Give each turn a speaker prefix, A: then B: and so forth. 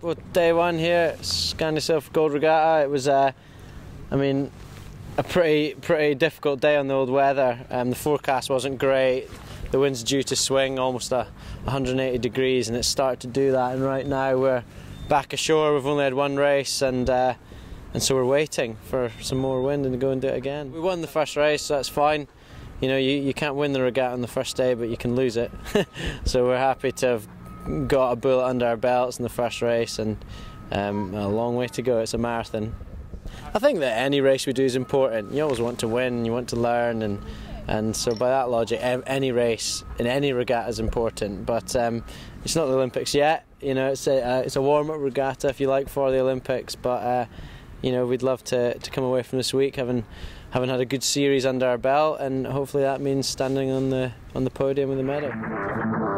A: one, day one here, Skandia Sail for Gold Regatta. It was, uh, I mean, a pretty pretty difficult day on the old weather. Um, the forecast wasn't great. The wind's due to swing almost a 180 degrees, and it started to do that. And right now we're back ashore. We've only had one race, and uh, and so we're waiting for some more wind and to go and do it again. We won the first race, so that's fine. You know, you, you can't win the regatta on the first day, but you can lose it. so we're happy to have got a bullet under our belts in the first race, and um, a long way to go. It's a marathon. I think that any race we do is important. You always want to win, you want to learn, and and so by that logic, any race in any regatta is important. But um, it's not the Olympics yet. You know, it's a uh, it's a warm up regatta if you like for the Olympics. But uh, you know, we'd love to, to come away from this week having having had a good series under our belt, and hopefully that means standing on the on the podium with a medal.